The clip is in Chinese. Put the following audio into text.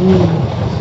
嗯。